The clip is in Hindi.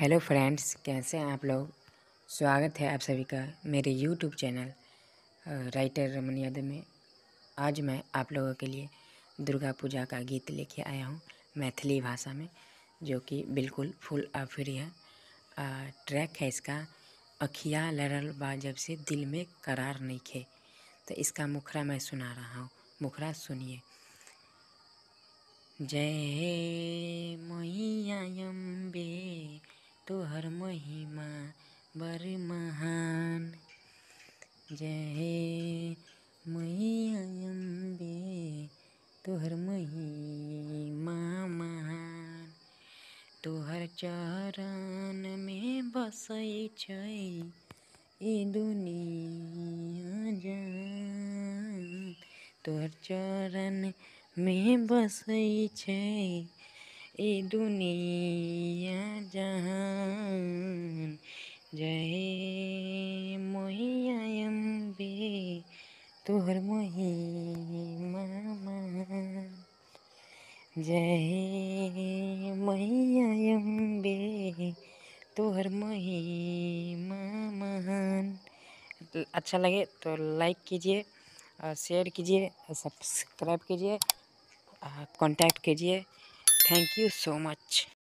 हेलो फ्रेंड्स, कैसे हैं आप लोग? स्वागत है आप सभी का मेरे YouTube channel writer Raman Yadav में। आज मैं आप लोगों के लिए दुर्गा पूजा का गीत लेके आया हूँ, मैथिली भाषा में, जो कि बिल्कुल फुल फ्री है ट्रैक है इसका। अखिया लड़ल बा जब से दिल में करार नहीं खे। तो इसका मुखरा मैं सुना रहा हूँ। मुखरा सुनिए। जय मैया महिमा बर महान। जय मैया अम्बे, तोहर महिमा महान। तोहर चरण में बसै ई दुनिया जान। तोहर चरण में बसै ई दुनिया जहान जय मैया अम्बे तोहर महिमा जय मैया अम्बे तोहर महिमा महान अच्छा लगे तो लाइक कीजिए शेयर कीजिए सब्सक्राइब कीजिए कांटेक्ट कीजिए। Thank you so much